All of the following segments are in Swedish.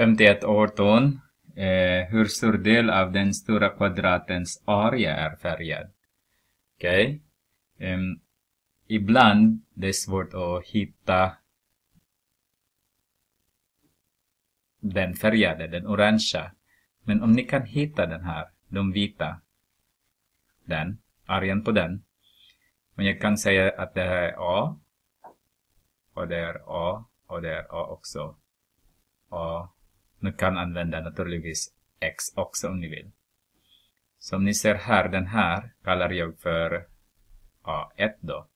5118. Eh, hur stor del av den stora kvadratens area är färgad? Okej. Okay. Um, ibland det är svårt att hitta den färgade, den orangea. Men om ni kan hitta den här, de vita, den, arean på den. Men jag kan säga att det här är A. Och det är A. Och det är A också. A ni kan använda naturligtvis x också om ni vill. Som ni ser här, den här kallar jag för A1 då.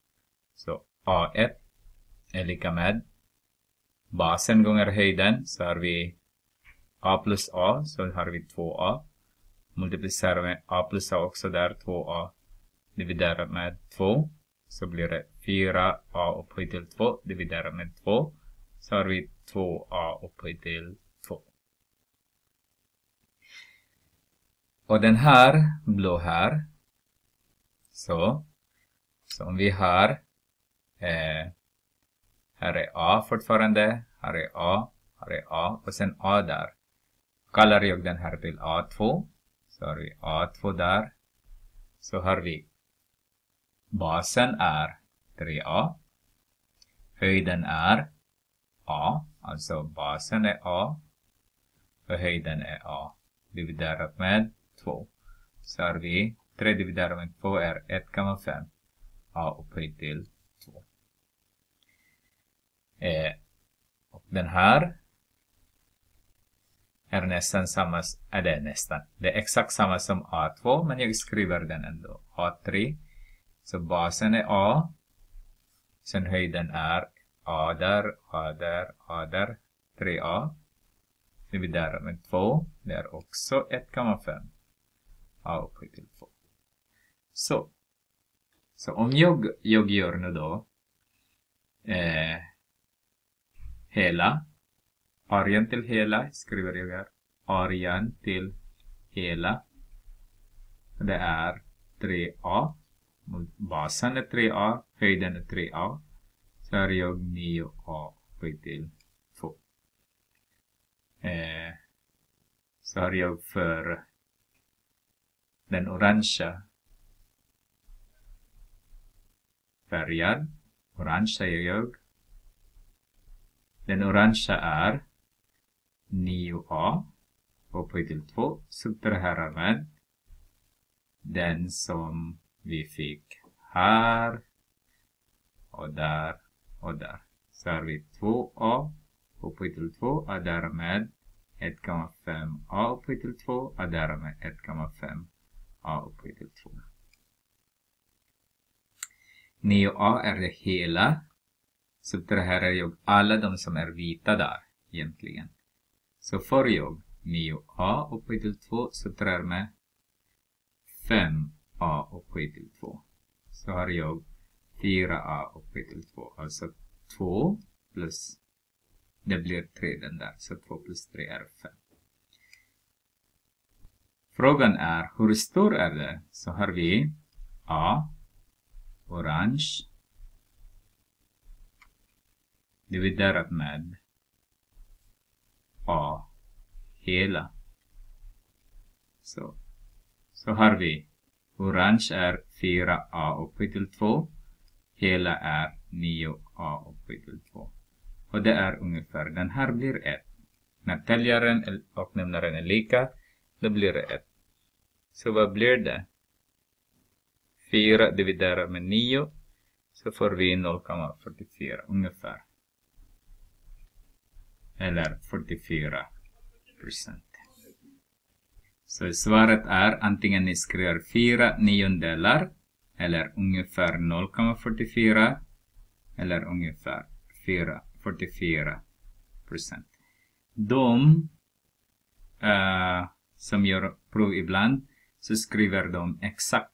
Så A1 är lika med basen gånger höjden så har vi A plus A, så har vi 2A. Multiplicerar med A plus A också där, 2A. Dividerar med 2. Så blir det 4A upphöjt till 2. Dividerar med 2. Så har vi 2A upphöjt till Och den här blå här. Så. Som om vi har eh, här är A fortfarande. Här är A. Här är A. Och sen A där. Kallar jag den här till A2. Så har vi A2 där. Så har vi basen är 3A. Höjden är A. Alltså basen är A. Och höjden är A. Dividerat med 2. Så har vi 3 dividerat med 2 är 1,5. A upphöjt till 2. Eh, och den här är nästan samma, är det nästan, det är exakt samma som A2 men jag skriver den ändå. A3. Så basen är A. Sen höjden är A där, A där, A där, 3A. Dividerat med 2, det är också 1,5 a upphöjt till 2. Så. Så om jag, jag gör nu då eh, hela, arean till hela skriver jag här, arean till hela. Det är 3a, basen är 3a, höjden är 3a. Så har jag 9a upphöjt till 2. Eh, så har jag för den orangea färgen, Orange säger jag. Den orangea är 9A upphöjt till 2 subtraherar med den som vi fick här. Och där. Och där. Så har vi 2A upphöjt till 2 är därmed 1,5A upphöjt till 2 är därmed 1,5 A upphöjt till 2. 9A är det hela. Subtraherar jag alla de som är vita där egentligen. Så får jag 9A upphöjt till 2 subtraherar med 5A upphöjt till 2. Så har jag 4A upphöjt till 2. Alltså 2 plus, det blir 3 den där. Så 2 plus 3 är 5. Frågan är hur stor är det? Så har vi A, orange, dividerat med A, hela. Så, så har vi orange är 4A upphöjt till 2. Hela är 9A upphöjt till 2. Och det är ungefär, den här blir 1. När täljaren och nämnaren är lika då blir det 1. Så vad blir det? 4 dividerat med 9 så får vi 0,44 ungefär. Eller 44 procent. Så svaret är antingen ni skriver 4 niondelar eller ungefär 0,44 eller ungefär 4, 44 procent. De uh, som gör prov ibland så skriver de exakt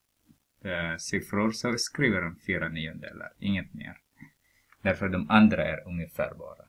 eh, siffror så skriver de fyra niondelar, inget mer. Därför de andra är ungefär bara.